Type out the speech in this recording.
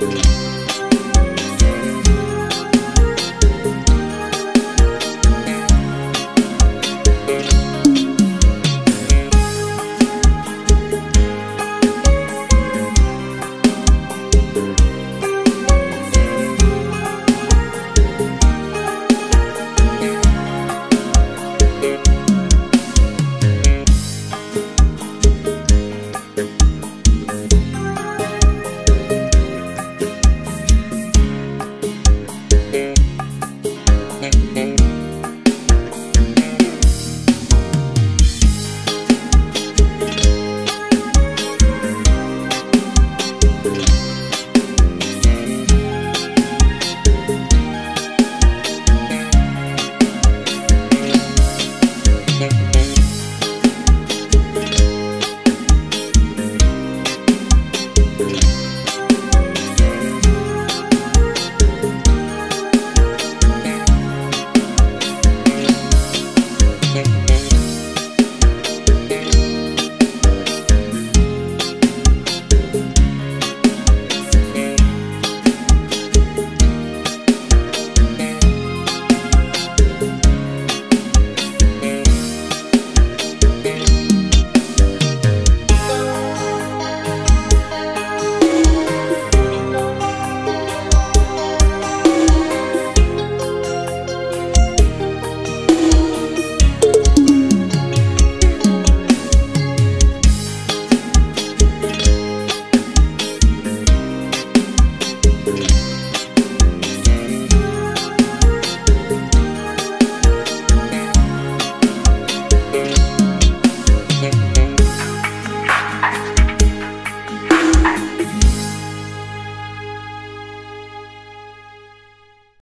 Thank